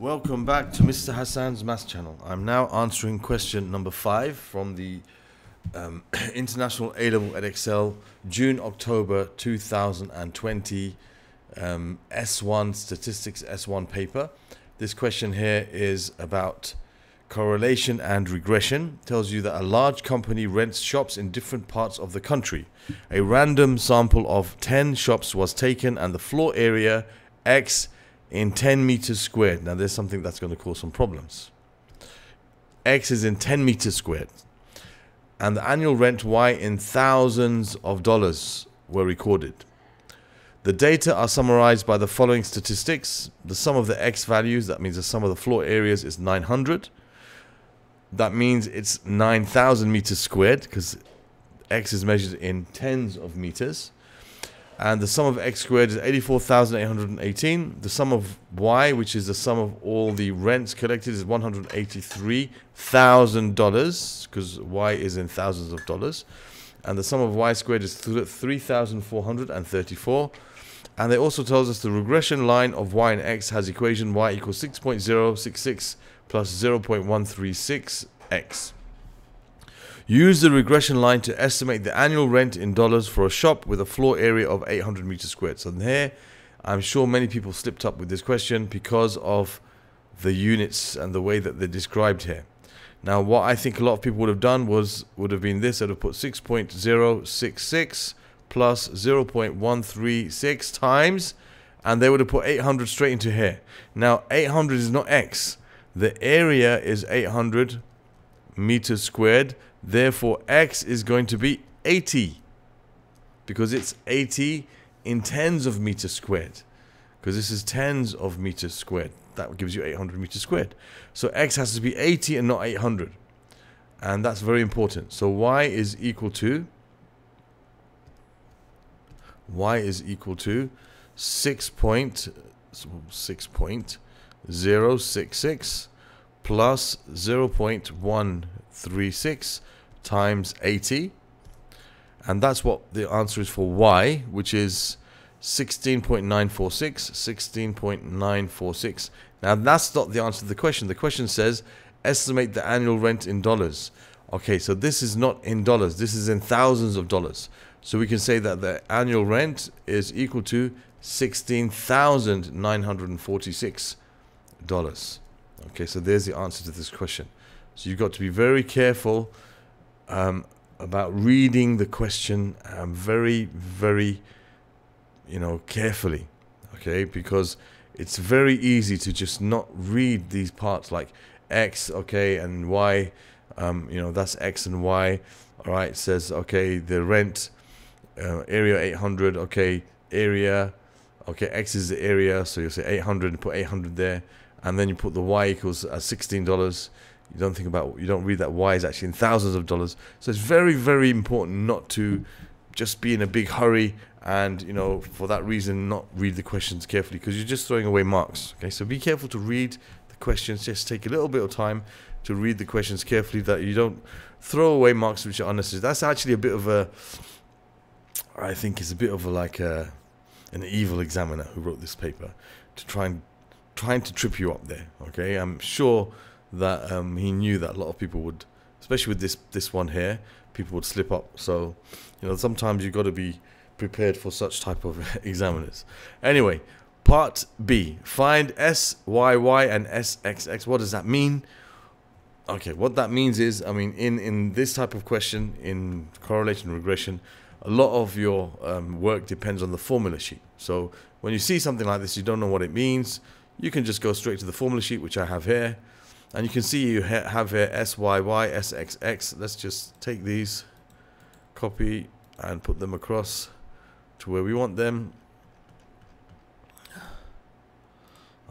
Welcome back to Mr. Hassaan's Maths channel. I'm now answering question number five from the um, International A Level Edexcel June October 2020 um, S1 Statistics S1 paper. This question here is about correlation and regression. It tells you that a large company rents shops in different parts of the country. A random sample of 10 shops was taken and the floor area X in 10 meters squared. Now there's something that's going to cause some problems. X is in 10 meters squared. And the annual rent Y in thousands of dollars were recorded. The data are summarized by the following statistics. The sum of the X values, that means the sum of the floor areas is 900. That means it's 9,000 meters squared because X is measured in tens of meters and the sum of x squared is 84,818. The sum of y, which is the sum of all the rents collected, is $183,000 because y is in thousands of dollars. And the sum of y squared is 3,434. And it also tells us the regression line of y and x has equation y equals 6.066 plus 0.136x. Use the regression line to estimate the annual rent in dollars for a shop with a floor area of 800 meters squared. So here, I'm sure many people slipped up with this question because of the units and the way that they're described here. Now, what I think a lot of people would have done was would have been this. They'd have put 6.066 plus 0.136 times, and they would have put 800 straight into here. Now, 800 is not x. The area is 800 meters squared. Therefore, x is going to be 80 because it's 80 in tens of meters squared because this is tens of meters squared. That gives you 800 meters squared. So x has to be 80 and not 800. And that's very important. So y is equal to y is equal to 6 point, 6.066 plus 0.136 times 80. And that's what the answer is for y, which is 16.946. 16.946. Now, that's not the answer to the question. The question says estimate the annual rent in dollars. Okay, so this is not in dollars. This is in thousands of dollars. So we can say that the annual rent is equal to $16,946. Okay, so there's the answer to this question. So you've got to be very careful um, about reading the question um, very, very, you know, carefully. Okay, because it's very easy to just not read these parts like x, okay, and y. Um, you know, that's x and y. All right, says okay, the rent uh, area 800. Okay, area. Okay, x is the area, so you'll say 800 and put 800 there, and then you put the y equals uh, $16 you don't think about you don't read that y is actually in thousands of dollars. So it's very very important not to just be in a big hurry and you know for that reason not read the questions carefully because you're just throwing away marks okay? So be careful to read the questions. Just take a little bit of time to read the questions carefully that you don't throw away marks which are unnecessary. That's actually a bit of a i think it's a bit of a like a an evil examiner who wrote this paper to try and trying to trip you up there okay? I'm sure that um, he knew that a lot of people would, especially with this this one here, people would slip up. So, you know, sometimes you've got to be prepared for such type of examiners. Anyway, part B. Find S, Y, Y, and S, X, X. What does that mean? Okay, what that means is, I mean, in, in this type of question, in correlation regression, a lot of your um, work depends on the formula sheet. So when you see something like this, you don't know what it means, you can just go straight to the formula sheet, which I have here. And you can see you ha have here SYY, SXX. Let's just take these, copy, and put them across to where we want them.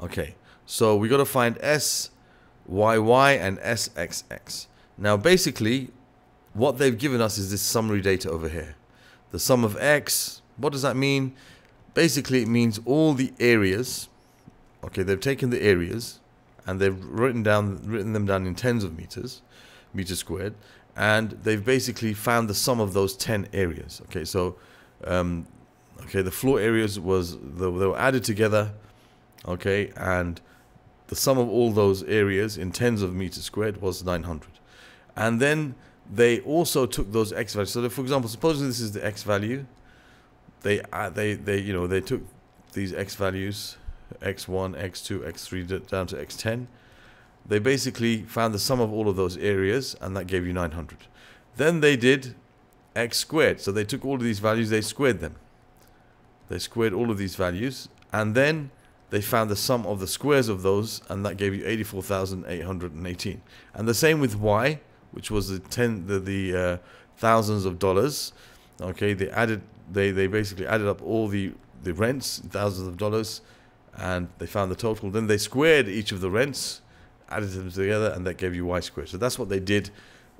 Okay, so we got to find SYY and SXX. Now, basically, what they've given us is this summary data over here. The sum of X, what does that mean? Basically, it means all the areas. Okay, they've taken the areas and they've written down written them down in tens of meters, meters squared, and they've basically found the sum of those ten areas. Okay, so um, okay, the floor areas was they were added together, okay, and the sum of all those areas in tens of meters squared was 900. And then they also took those x values. So, for example, supposing this is the x value, they uh, they they you know they took these x values, x1, x2, x3 down to x10. They basically found the sum of all of those areas, and that gave you 900. Then they did x squared. So they took all of these values, they squared them. They squared all of these values, and then they found the sum of the squares of those, and that gave you 84,818. And the same with y, which was the ten the, the uh, thousands of dollars. Okay, they added they they basically added up all the the rents, thousands of dollars, and they found the total. Then they squared each of the rents, added them together, and that gave you y squared. So that's what they did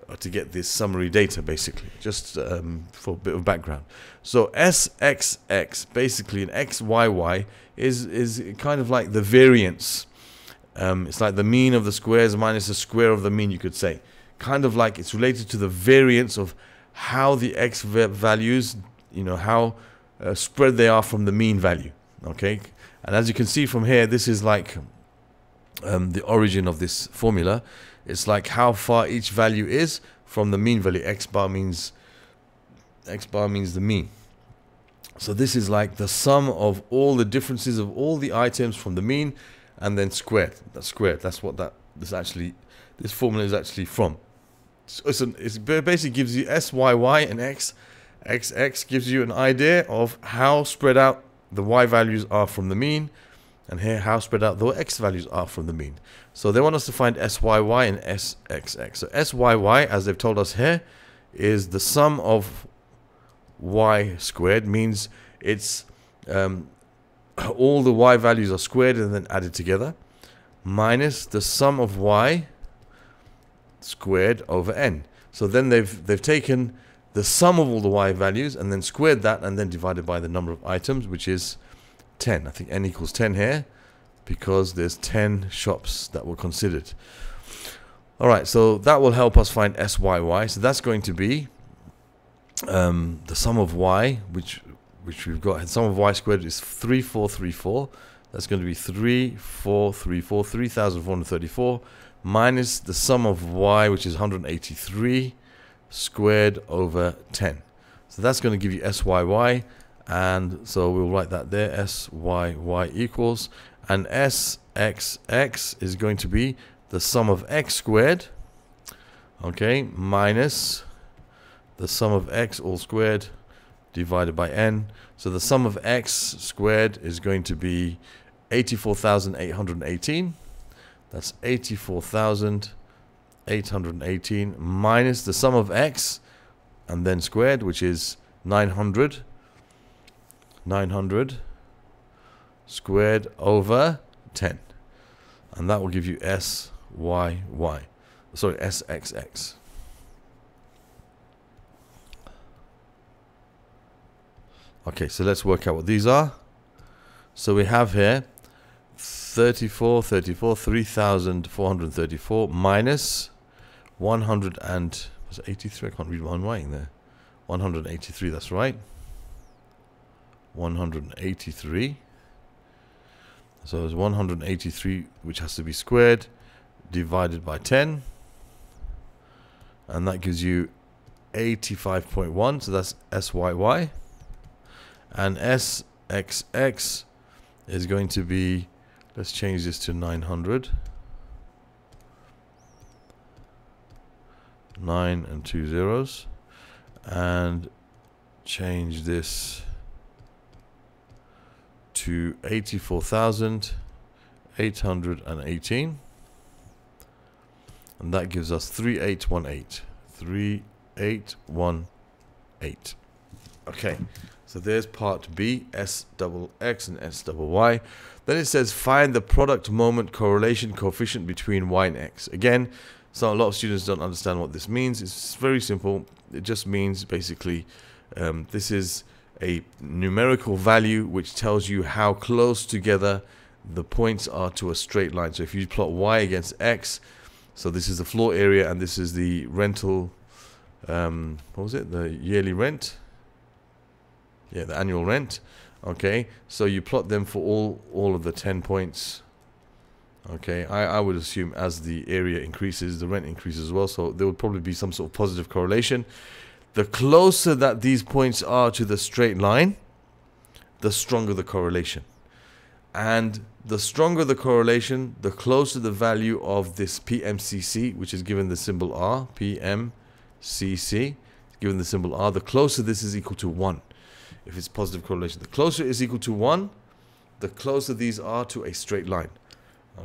uh, to get this summary data, basically, just um, for a bit of background. So SXX, basically an XYY, is is kind of like the variance. Um, it's like the mean of the squares minus the square of the mean, you could say. Kind of like it's related to the variance of how the x values, you know, how uh, spread they are from the mean value. Okay, and as you can see from here, this is like um, the origin of this formula. It's like how far each value is from the mean value. X bar means x bar means the mean. So this is like the sum of all the differences of all the items from the mean and then squared. That's squared. That's what that this actually this formula is actually from. So it's, an, basically gives you s y y and x x x gives you an idea of how spread out the y values are from the mean and here how spread out the x values are from the mean. So they want us to find s y y and s x x. So s y y as they've told us here is the sum of y squared means it's um, all the y values are squared and then added together minus the sum of y squared over n. So then they've they've taken the sum of all the y values and then squared that and then divided by the number of items which is 10. I think n equals 10 here because there's 10 shops that were considered. All right, so that will help us find SYY. So that's going to be um, the sum of y, which which we've got, the sum of y squared is 3434. That's going to be 3434, 3434, minus the sum of y, which is 183, squared over 10. So that's going to give you SYY, and so we'll write that there, SYY equals, and SXX is going to be the sum of x squared, okay, minus the sum of x all squared divided by n. So the sum of x squared is going to be 84,818. That's 84,818 minus the sum of x and then squared, which is 900. 900 squared over 10. And that will give you S, Y, Y. Sorry, S, X, X. Okay, so let's work out what these are. So we have here 34, 34, 3,434 minus 100 and, was 83? I can't read my own writing there. 183, that's right. 183. So it's 183, which has to be squared, divided by 10. And that gives you 85.1, so that's SYY and SXX is going to be let's change this to 900 9 and two zeros and change this to 84,818 and that gives us 3818 3818 okay so there's part B, S double X and S double Y. Then it says find the product moment correlation coefficient between Y and X. Again, so a lot of students don't understand what this means. It's very simple. It just means basically um, this is a numerical value which tells you how close together the points are to a straight line. So if you plot Y against X, so this is the floor area and this is the rental, um, what was it, the yearly rent yeah, the annual rent. Okay, so you plot them for all all of the 10 points. Okay, I, I would assume as the area increases, the rent increases as well. So there would probably be some sort of positive correlation. The closer that these points are to the straight line, the stronger the correlation. And the stronger the correlation, the closer the value of this PMCC, which is given the symbol R, PMCC, given the symbol R, the closer this is equal to 1. If it's positive correlation, the closer is equal to 1, the closer these are to a straight line.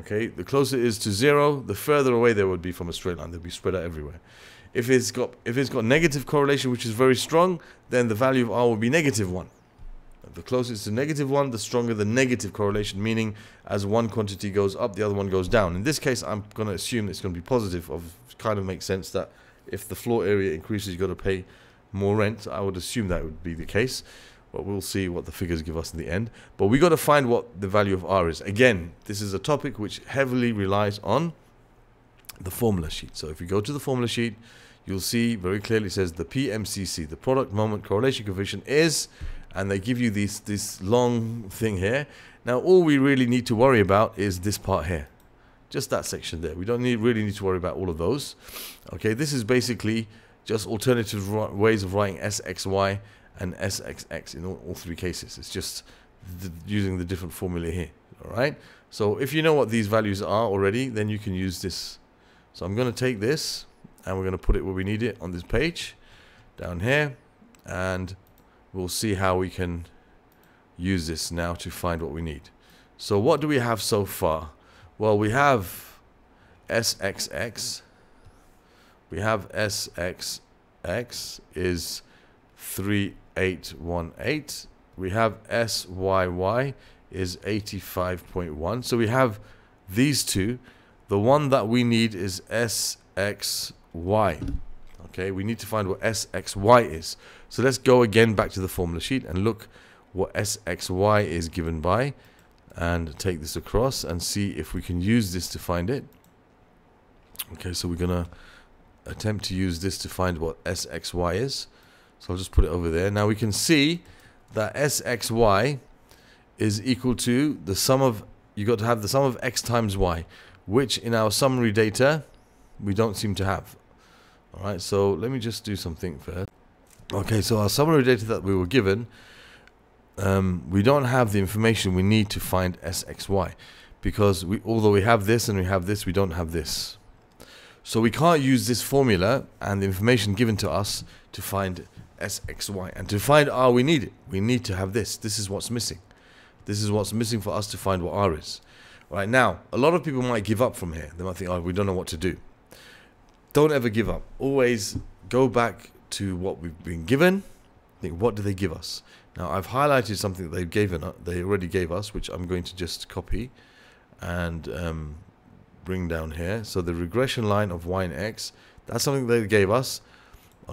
Okay, the closer it is to 0, the further away they would be from a straight line. They'd be spread out everywhere. If it's got if it's got negative correlation, which is very strong, then the value of R will be negative 1. The closer it's to negative 1, the stronger the negative correlation, meaning as one quantity goes up, the other one goes down. In this case, I'm going to assume it's going to be positive. Of kind of makes sense that if the floor area increases, you've got to pay more rent. I would assume that would be the case. But we'll see what the figures give us in the end. But we got to find what the value of R is. Again, this is a topic which heavily relies on the formula sheet. So if you go to the formula sheet, you'll see very clearly it says the PMCC, the product moment correlation coefficient is, and they give you this, this long thing here. Now all we really need to worry about is this part here. Just that section there. We don't need really need to worry about all of those. Okay, this is basically just alternative ways of writing SXY and SXX in all, all three cases. It's just the, using the different formula here. All right. So if you know what these values are already, then you can use this. So I'm going to take this and we're going to put it where we need it on this page down here and we'll see how we can use this now to find what we need. So what do we have so far? Well, we have SXX. We have SXX is 3818. We have SYY is 85.1. So we have these two. The one that we need is SXY. Okay, we need to find what SXY is. So let's go again back to the formula sheet and look what SXY is given by and take this across and see if we can use this to find it. Okay, so we're going to attempt to use this to find what SXY is. So I'll just put it over there. Now we can see that SXY is equal to the sum of, you got to have the sum of x times y, which in our summary data, we don't seem to have. All right, so let me just do something first. Okay, so our summary data that we were given, um, we don't have the information we need to find SXY because we, although we have this and we have this, we don't have this. So we can't use this formula and the information given to us to find SXY. And to find R, we need it. We need to have this. This is what's missing. This is what's missing for us to find what R is. All right, now, a lot of people might give up from here. They might think, oh, we don't know what to do. Don't ever give up. Always go back to what we've been given. Think, what do they give us? Now, I've highlighted something that they've given, uh, they already gave us, which I'm going to just copy and um, bring down here. So the regression line of y and x, that's something they gave us.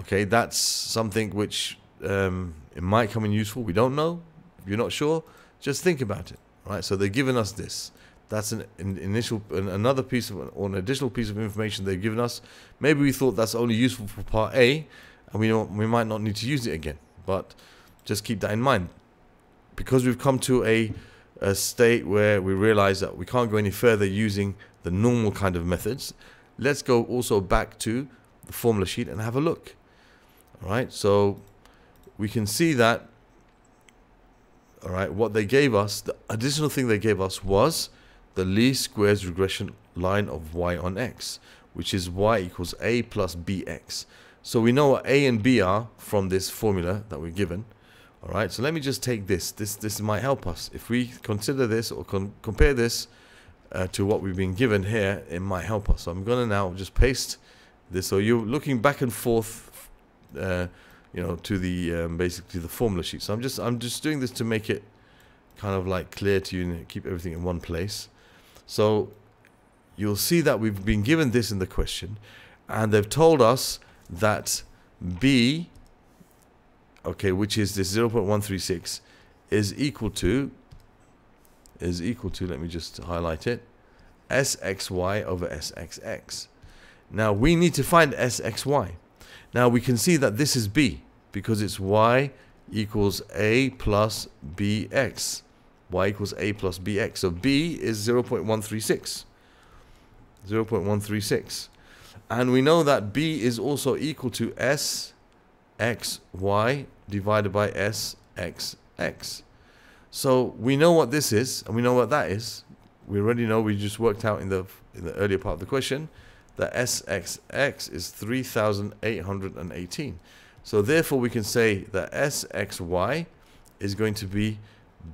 Okay, that's something which um, it might come in useful. We don't know. If you're not sure, just think about it. Right. So they've given us this. That's an, an initial, an, another piece of, or an additional piece of information they've given us. Maybe we thought that's only useful for part A, and we don't, we might not need to use it again. But just keep that in mind, because we've come to a a state where we realize that we can't go any further using the normal kind of methods. Let's go also back to the formula sheet and have a look. All right, so we can see that, all right, what they gave us, the additional thing they gave us was the least squares regression line of y on x, which is y equals a plus bx. So we know what a and b are from this formula that we're given. All right, so let me just take this. This this might help us. If we consider this or compare this uh, to what we've been given here, it might help us. So I'm going to now just paste this. So you're looking back and forth uh, you know, to the um, basically the formula sheet. So I'm just I'm just doing this to make it kind of like clear to you and keep everything in one place. So you'll see that we've been given this in the question, and they've told us that b, okay, which is this 0.136, is equal to is equal to. Let me just highlight it. SXY over SXX. Now we need to find SXY. Now we can see that this is b because it's y equals a plus bx. y equals a plus bx. So b is 0.136. 0.136. And we know that B is also equal to S x y divided by S x x. So we know what this is, and we know what that is. We already know, we just worked out in the, in the earlier part of the question, that SXX is 3,818. So therefore we can say that SXY is going to be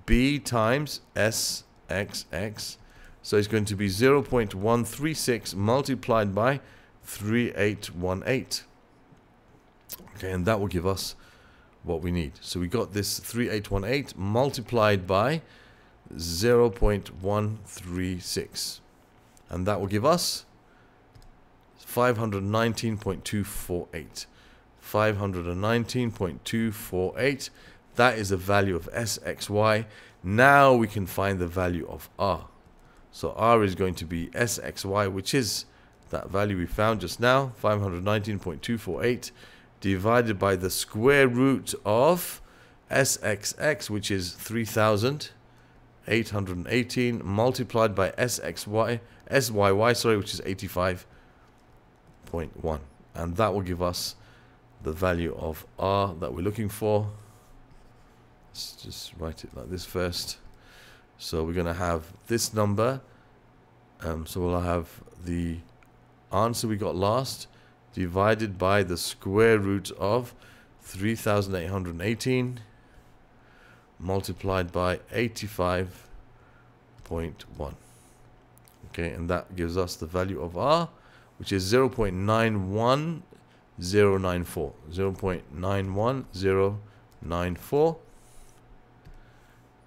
B times SXX. So it's going to be 0.136 multiplied by 3818. Okay, and that will give us what we need. So we got this 3818 multiplied by 0.136. And that will give us 519.248. 519.248. That is the value of SXY. Now we can find the value of R. So R is going to be SXY, which is that value we found just now, 519.248, divided by the square root of SXX, which is 3,818, multiplied by SXY, SYY, sorry, which is 85.1. And that will give us the value of R that we're looking for. Let's just write it like this first. So we're going to have this number. Um, so we'll have the answer we got last divided by the square root of 3818 multiplied by 85.1 okay and that gives us the value of r which is 0 0.91094 0 0.91094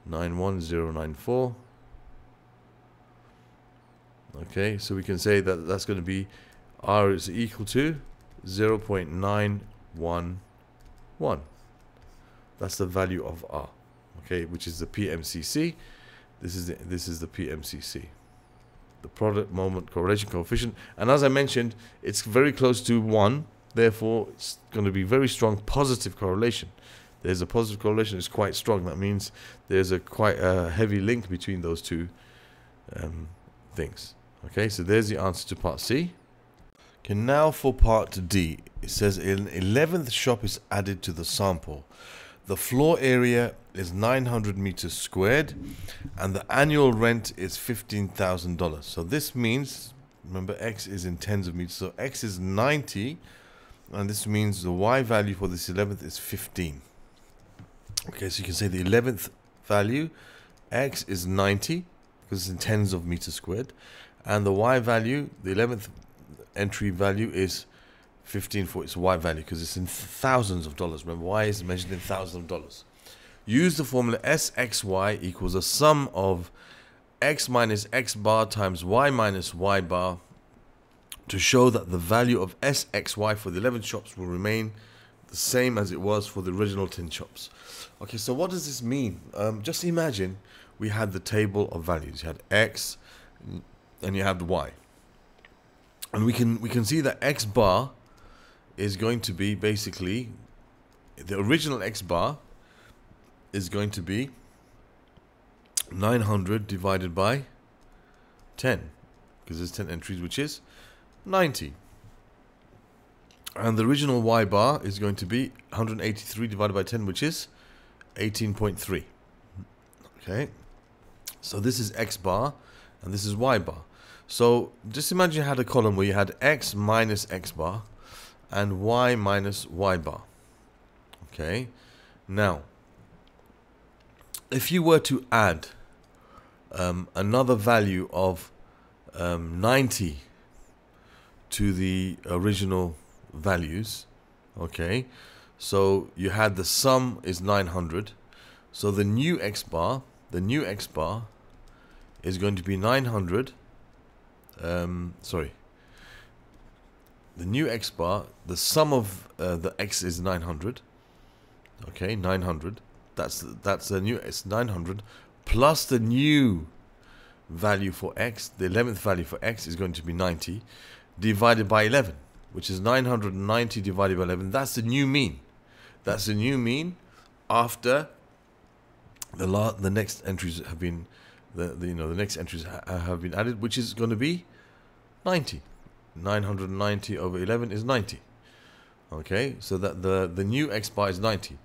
91094 Okay, so we can say that that's going to be R is equal to 0 0.911. That's the value of R. Okay, which is the PMCC. This is the, this is the PMCC. The product moment correlation coefficient. And as I mentioned, it's very close to 1. Therefore, it's going to be very strong positive correlation. There's a positive correlation. It's quite strong. That means there's a quite a heavy link between those two um, things. Okay, so there's the answer to part C. Okay, now for part D. It says an 11th shop is added to the sample. The floor area is 900 meters squared and the annual rent is $15,000. So this means, remember X is in tens of meters, so X is 90 and this means the Y value for this 11th is 15. Okay, so you can say the 11th value, X is 90 because it's in tens of meters squared and the y value, the 11th entry value is 15 for its y value because it's in thousands of dollars. Remember, y is measured in thousands of dollars. Use the formula SXY equals a sum of x minus x bar times y minus y bar to show that the value of SXY for the 11 shops will remain the same as it was for the original 10 shops. Okay, so what does this mean? Um, just imagine we had the table of values. You had x, and you had the y. And we can we can see that x bar is going to be basically the original x bar is going to be 900 divided by 10 because there's 10 entries which is 90 and the original y bar is going to be 183 divided by 10 which is 18.3 okay? So this is x bar and this is y bar. So just imagine you had a column where you had x minus x bar and y minus y bar. Okay. Now, if you were to add um, another value of um, 90 to the original values, okay, so you had the sum is 900. So the new x bar, the new x bar is going to be 900 um, sorry, the new x bar, the sum of uh, the x is 900. Okay, 900. That's that's the new it's 900 plus the new value for x, the 11th value for x is going to be 90 divided by 11, which is 990 divided by 11. That's the new mean. That's the new mean after the la the next entries have been the, the you know the next entries ha have been added, which is going to be 90. 990 over 11 is 90. Okay, so that the, the new x bar is 90.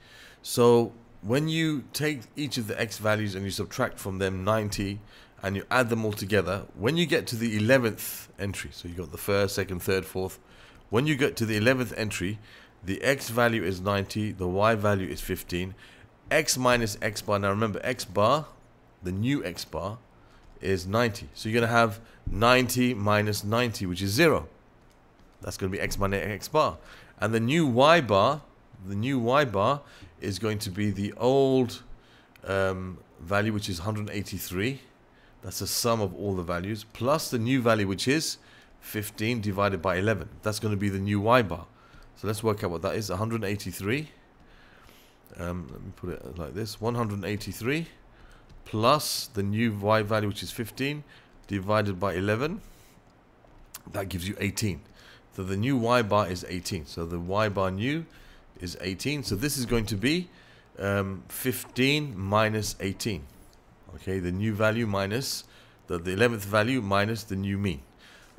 So when you take each of the x values and you subtract from them 90 and you add them all together, when you get to the 11th entry, so you got the first, second, third, fourth, when you get to the 11th entry, the x value is 90, the y value is 15, x minus x bar, now remember x bar, the new x bar, is 90. So you're going to have 90 minus 90, which is 0. That's going to be x minus x bar. And the new y bar, the new y bar is going to be the old um, value, which is 183. That's the sum of all the values, plus the new value, which is 15 divided by 11. That's going to be the new y bar. So let's work out what that is. 183. Um, let me put it like this. 183 plus the new y value, which is 15, divided by 11. That gives you 18. So the new y bar is 18. So the y bar new is 18. So this is going to be um, 15 minus 18. Okay, the new value minus the, the 11th value minus the new mean.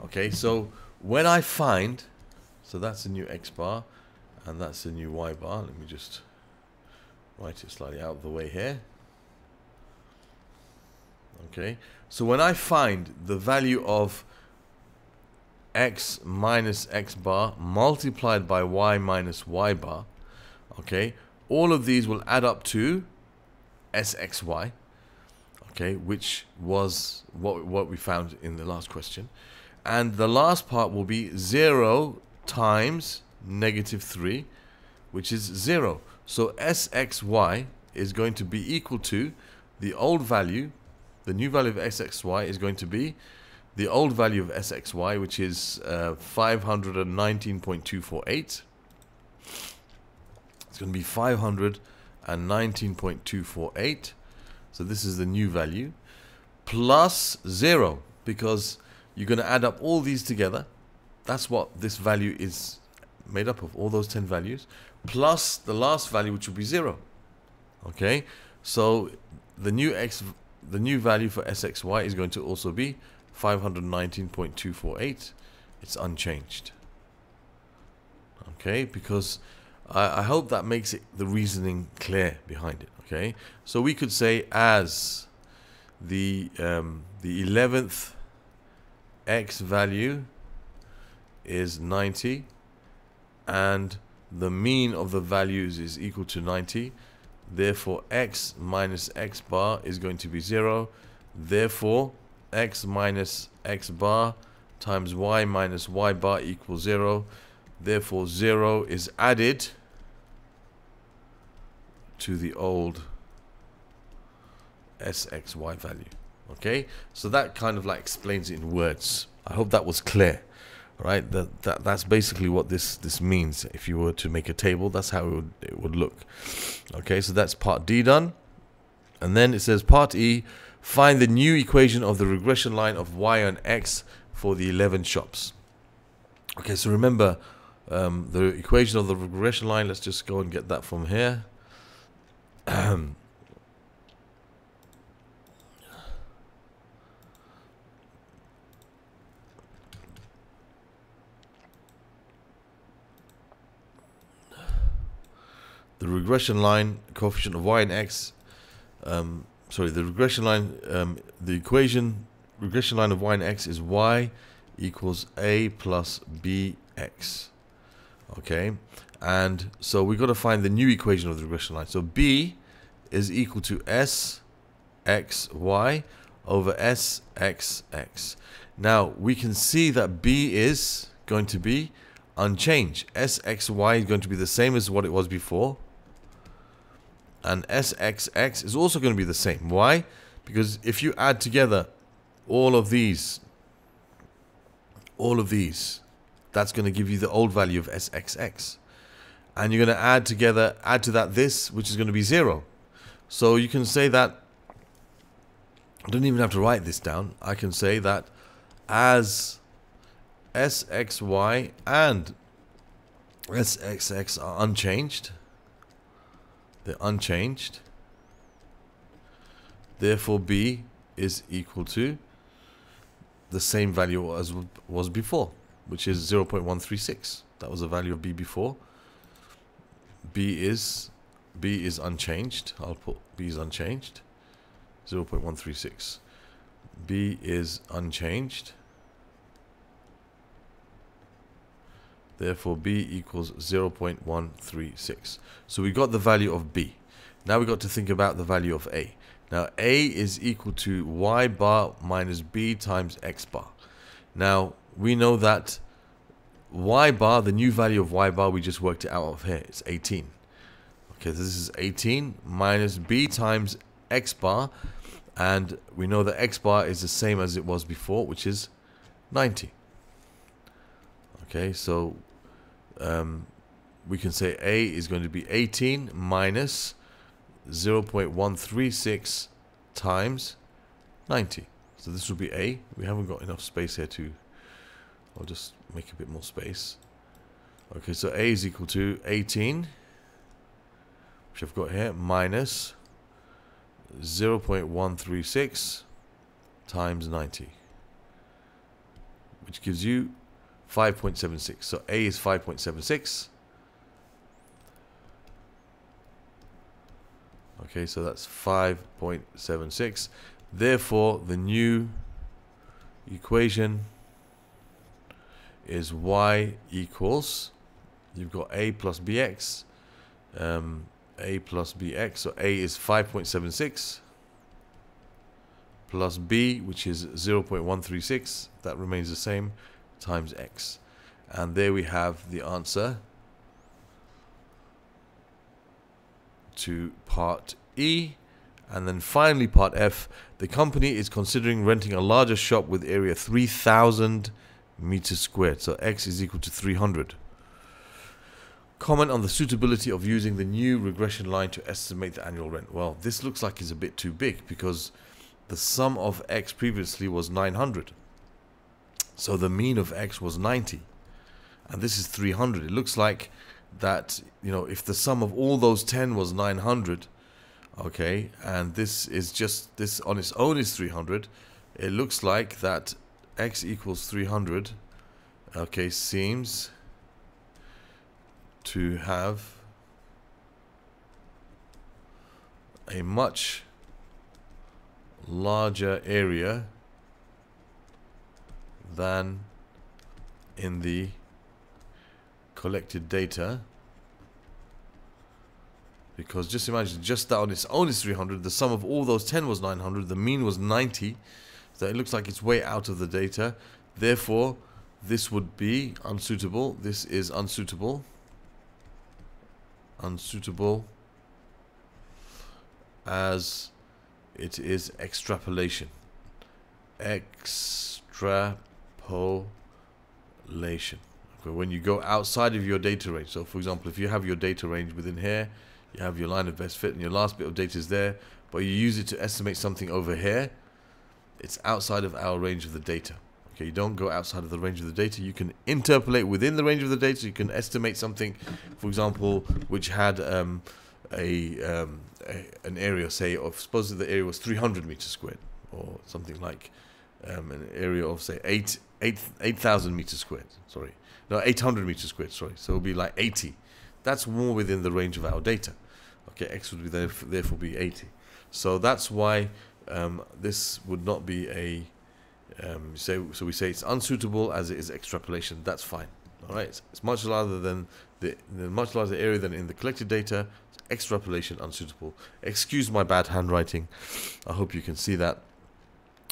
Okay, so when I find, so that's the new x bar and that's the new y bar. Let me just write it slightly out of the way here. Okay, so when I find the value of x minus x bar multiplied by y minus y bar, okay, all of these will add up to sxy, okay, which was what, what we found in the last question. And the last part will be 0 times negative 3, which is 0. So sxy is going to be equal to the old value, the new value of sxy is going to be the old value of sxy, which is uh, 519.248. It's going to be 519.248. So this is the new value. Plus 0, because you're going to add up all these together. That's what this value is made up of, all those 10 values. Plus the last value, which will be 0. Okay, so the new x, the new value for sxy is going to also be 519.248 it's unchanged. Okay because I, I, hope that makes it the reasoning clear behind it okay? So we could say as the um, the 11th x value is 90 and the mean of the values is equal to 90 therefore x minus x bar is going to be 0 therefore x minus x bar times y minus y bar equals 0. Therefore, 0 is added to the old sxy value. Okay, so that kind of like explains it in words. I hope that was clear. Right, that, that that's basically what this this means. If you were to make a table, that's how it would, it would look. Okay, so that's part D done, and then it says part E Find the new equation of the regression line of y on x for the 11 shops. Okay, so remember um, the equation of the regression line. Let's just go and get that from here. the regression line coefficient of y and x um, sorry, the regression line, um, the equation, regression line of y and x is y equals a plus bx. Okay, and so we've got to find the new equation of the regression line. So b is equal to s x y over s x x. Now we can see that b is going to be unchanged. s x y is going to be the same as what it was before and SXX is also going to be the same. Why? Because if you add together all of these, all of these, that's going to give you the old value of SXX. And you're going to add together, add to that this, which is going to be 0. So you can say that, I don't even have to write this down. I can say that as SXY and SXX are unchanged, they're unchanged. Therefore, B is equal to the same value as was before, which is 0.136. That was the value of b before. b is b is unchanged. I'll put b is unchanged. 0.136. b is unchanged. Therefore, b equals 0.136. So we got the value of b. Now we got to think about the value of a. Now a is equal to y bar minus b times x bar. Now we know that y bar, the new value of y bar, we just worked it out of here. It's 18. Okay, this is 18 minus b times x bar. And we know that x bar is the same as it was before, which is 90. Okay, so um, we can say A is going to be 18 minus 0.136 times 90. So this will be A. We haven't got enough space here to... I'll just make a bit more space. Okay, so A is equal to 18, which I've got here, minus 0.136 times 90, which gives you 5.76. So A is 5.76. Okay, so that's 5.76. Therefore, the new equation is y equals, you've got a plus bx, um, a plus bx, so a is 5.76 plus b, which is 0.136, that remains the same, times x. And there we have the answer to part E. And then finally part F, the company is considering renting a larger shop with area 3000 meters squared. So X is equal to 300. Comment on the suitability of using the new regression line to estimate the annual rent. Well, this looks like it's a bit too big because the sum of X previously was 900. So the mean of X was 90. And this is 300. It looks like that, you know, if the sum of all those 10 was 900, okay, and this is just, this on its own is 300, it looks like that X equals 300, okay, seems to have a much larger area than in the collected data. Because just imagine just that on its own is 300 the sum of all those 10 was 900 the mean was 90 so it looks like it's way out of the data. Therefore this would be unsuitable this is unsuitable. Unsuitable as it is extrapolation. Extrapolation Okay, when you go outside of your data range, so for example, if you have your data range within here, you have your line of best fit and your last bit of data is there, but you use it to estimate something over here, it's outside of our range of the data. Okay, you don't go outside of the range of the data. You can interpolate within the range of the data. You can estimate something, for example, which had um, a, um, a, an area, say, of suppose the area was 300 meters squared, or something like um, an area of say 8 8,000 8, meters squared. Sorry, no 800 meters squared. Sorry, so it'll be like 80. That's more within the range of our data. Okay, x would be therefore, therefore be 80. So that's why um, this would not be a um, so so we say it's unsuitable as it is extrapolation. That's fine. All right, it's much larger than the, the much larger area than in the collected data. Extrapolation unsuitable. Excuse my bad handwriting. I hope you can see that.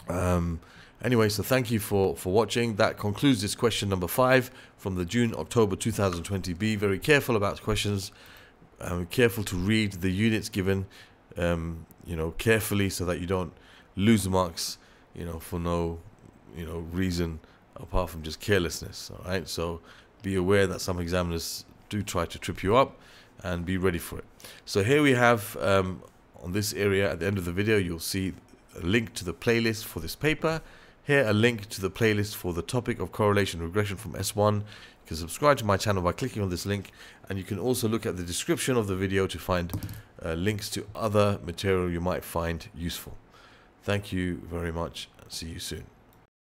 Um, anyway, so thank you for, for watching. That concludes this question number five from the June October 2020. Be very careful about questions. Um, careful to read the units given, um, you know, carefully so that you don't lose marks, you know, for no, you know, reason apart from just carelessness. All right. So be aware that some examiners do try to trip you up and be ready for it. So here we have um, on this area at the end of the video, you'll see a link to the playlist for this paper. Here a link to the playlist for the topic of correlation regression from S1. You can subscribe to my channel by clicking on this link and you can also look at the description of the video to find uh, links to other material you might find useful. Thank you very much. See you soon.